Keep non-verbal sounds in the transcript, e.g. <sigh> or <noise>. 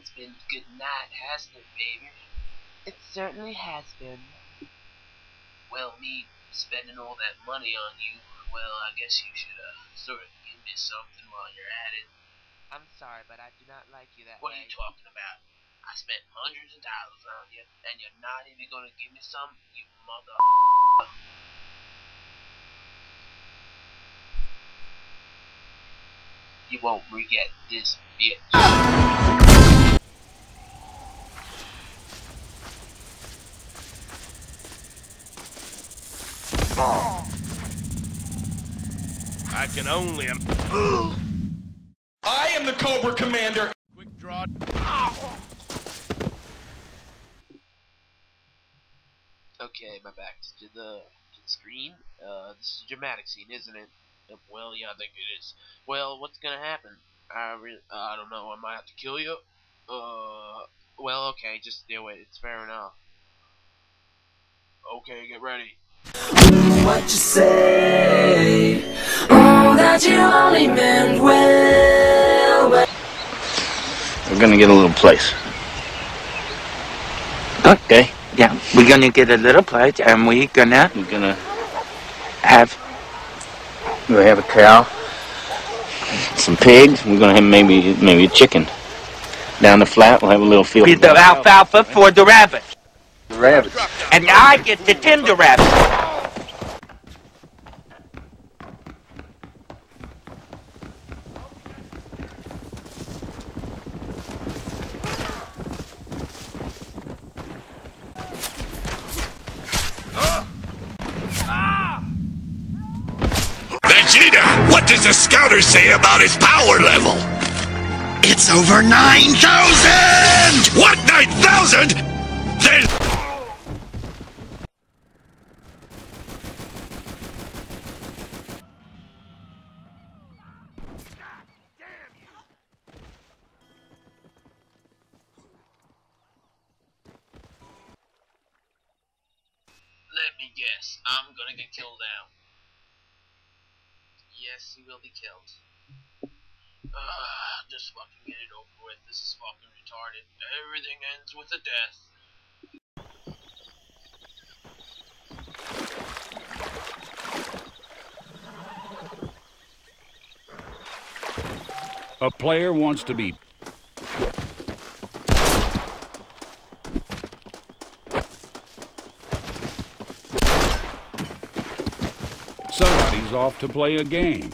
it's been a good night, hasn't it, baby? It certainly has been. Well, me spending all that money on you, well, I guess you should, uh, sort of give me something while you're at it. I'm sorry, but I do not like you that What way. are you talking about? I spent hundreds of dollars on you, and you're not even gonna give me some, you mother. You won't forget this bitch. I can only. Im- <gasps> I am the Cobra Commander. Quick draw. Okay, my back's to the to the screen. Uh, this is a dramatic scene, isn't it? Uh, Well, yeah, I think it is. Well, what's gonna happen? I re- uh, I don't know. I might have to kill you. Uh, well, okay, just do it. It's fair enough. Okay, get ready. What you say. Oh, that you only meant well. well. We're gonna get a little place. Okay? Yeah, we're gonna get a little place and we're gonna We're gonna have we're gonna have a cow, some pigs. We're gonna have maybe maybe a chicken. Down the flat, we'll have a little field. with the alfalfa for the rabbits. The rabbits. And I get the tender rabbit. Vegeta, what does the scouter say about his power level? It's over 9,000! What, 9,000? Then... Let me guess. I'm gonna get killed now. Yes, he will be killed. Ah, just fucking get it over with. This is fucking retarded. Everything ends with a death. A player wants to be off to play a game.